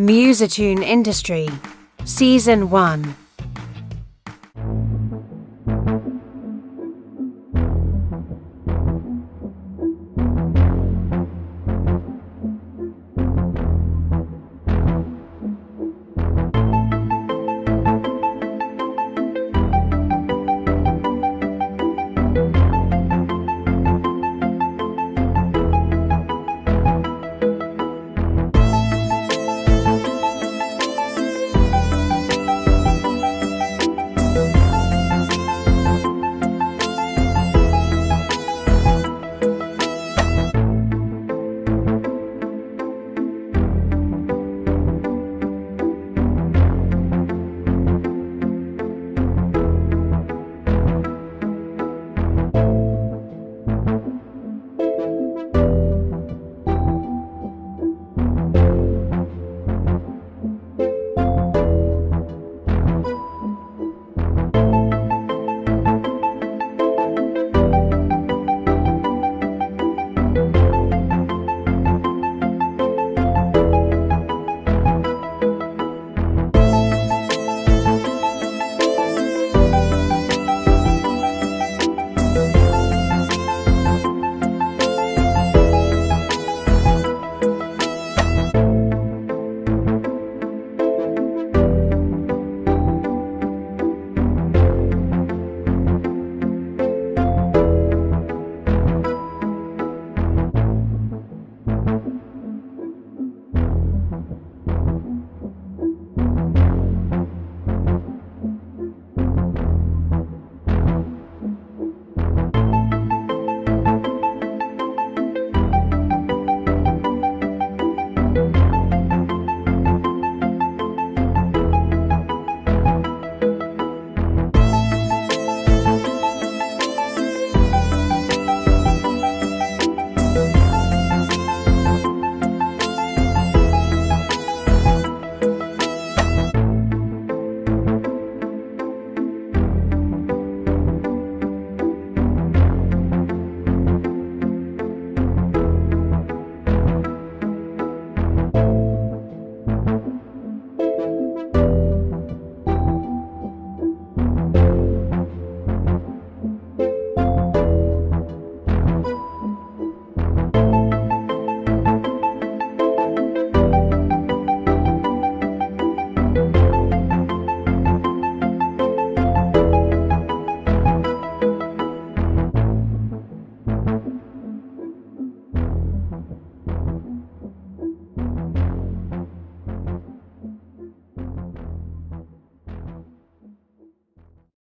Musitune Industry, Season 1